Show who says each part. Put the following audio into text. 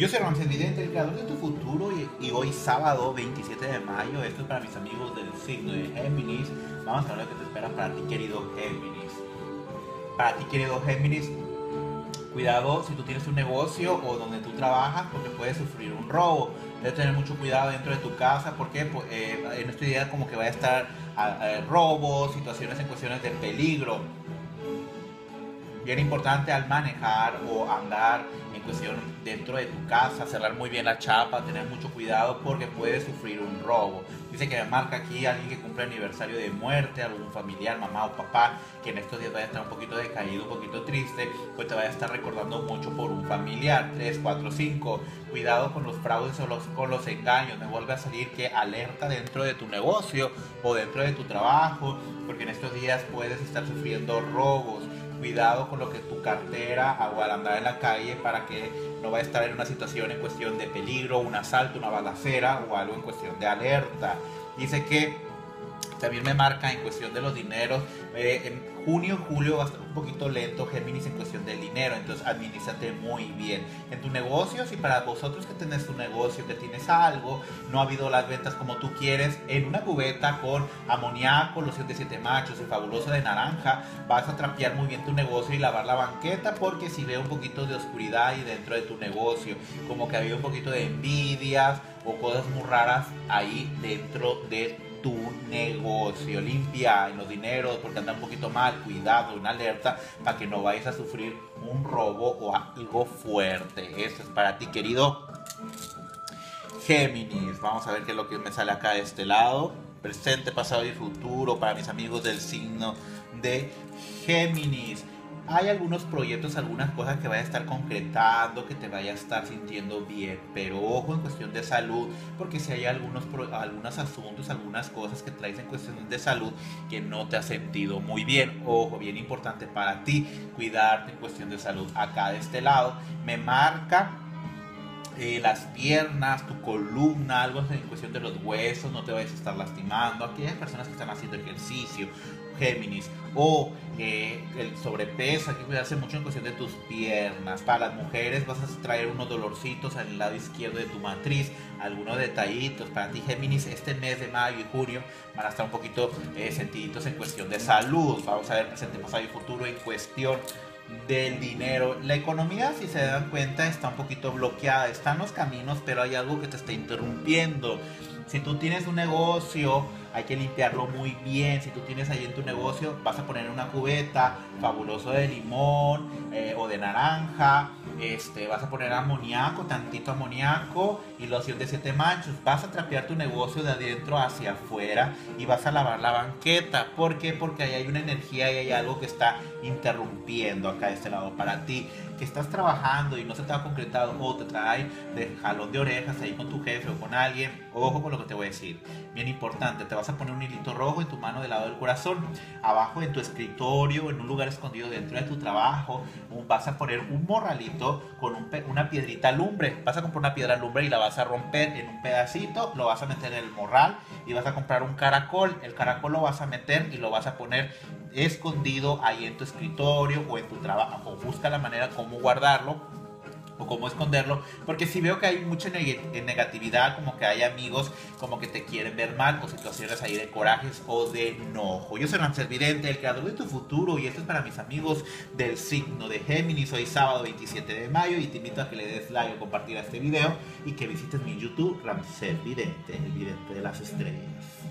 Speaker 1: Yo soy Ramsés Vidente, el creador de tu futuro, y, hoy sábado 27 de mayo, esto es para mis amigos del signo de Géminis, vamos a ver lo que te espera para ti querido Géminis. Para ti querido Géminis, cuidado si tú tienes un negocio o donde tú trabajas porque puedes sufrir un robo. Debes tener mucho cuidado dentro de tu casa porque pues, eh, en este día como que va a estar robos, situaciones en cuestiones de peligro bien importante al manejar o andar en cuestión dentro de tu casa, cerrar muy bien la chapa, tener mucho cuidado porque puedes sufrir un robo. Dice que me marca aquí alguien que cumple aniversario de muerte, algún familiar, mamá o papá, que en estos días vaya a estar un poquito decaído, un poquito triste, pues te vaya a estar recordando mucho por un familiar. 3, 4, 5. Cuidado con los fraudes o los, con los engaños. Me vuelve a salir que alerta dentro de tu negocio o dentro de tu trabajo, porque en estos días puedes estar sufriendo robos cuidado con lo que tu cartera o al andar en la calle para que no vaya a estar en una situación en cuestión de peligro, un asalto, una balacera o algo en cuestión de alerta. Dice que también me marca en cuestión de los dineros. Eh, en junio, julio va a estar un poquito lento Géminis en cuestión del dinero, entonces administrate muy bien. En tu negocio, si para vosotros que tenés tu negocio, que tienes algo, no ha habido las ventas como tú quieres, en una cubeta con amoníaco, loción de machos y fabuloso de naranja, vas a trapear muy bien tu negocio y lavar la banqueta porque si veo un poquito de oscuridad y dentro de tu negocio, como que había un poquito de envidias o cosas muy raras ahí dentro de tu negocio. Limpia en los dineros porque anda un poquito mal. Cuidado, una alerta para que no vayas a sufrir un robo o algo fuerte. Esto es para ti, querido Géminis. Vamos a ver qué es lo que me sale acá de este lado. Presente, pasado y futuro para mis amigos del signo de Géminis hay algunos proyectos, algunas cosas que vaya a estar concretando, que te vaya a estar sintiendo bien, pero ojo en cuestión de salud, porque si hay algunos, algunos asuntos, algunas cosas que traes en cuestión de salud que no te has sentido muy bien, ojo, bien importante para ti, cuidarte en cuestión de salud. Acá de este lado me marca eh, las piernas, tu columna, algo en cuestión de los huesos, no te vayas a estar lastimando. Aquellas personas que están haciendo ejercicio, Géminis, o eh, el sobrepeso, hay que cuidarse mucho en cuestión de tus piernas. Para las mujeres vas a traer unos dolorcitos al lado izquierdo de tu matriz, algunos detallitos. Para ti, Géminis, este mes de mayo y junio van a estar un poquito eh, sentiditos en cuestión de salud. Vamos a ver presente, pasado y futuro en cuestión del dinero. La economía, si se dan cuenta, está un poquito bloqueada. Están los caminos, pero hay algo que te está interrumpiendo. Si tú tienes un negocio, hay que limpiarlo muy bien. Si tú tienes ahí en tu negocio, vas a poner una cubeta fabuloso de limón eh, o de naranja. Este, vas a poner amoníaco, tantito amoníaco y loción de siete manchos. Vas a trapear tu negocio de adentro hacia afuera y vas a lavar la banqueta. ¿Por qué? Porque ahí hay una energía y hay algo que está interrumpiendo acá de este lado para ti. Que estás trabajando y no se te ha concretado o te trae de jalón de orejas ahí con tu jefe o con alguien. Ojo con lo que te voy a decir. Bien importante, te vas a poner un hilito rojo en tu mano del lado del corazón. Abajo en tu escritorio, en un lugar escondido dentro de tu trabajo, vas a poner un morralito con una piedrita lumbre. Vas a comprar una piedra lumbre y la vas a romper en un pedacito, lo vas a meter en el morral y vas a comprar un caracol. El caracol lo vas a meter y lo vas a poner escondido ahí en tu escritorio o en tu trabajo. Busca la manera guardarlo o cómo esconderlo, porque si veo que hay mucha negatividad, como que hay amigos como que te quieren ver mal o situaciones ahí de corajes o de enojo. Yo soy Ramsés Vidente, el creador de tu futuro y esto es para mis amigos del signo de Géminis. Hoy sábado 27 de mayo y te invito a que le des like o compartir a este video y que visites mi YouTube Ramsés Vidente, el vidente de las estrellas.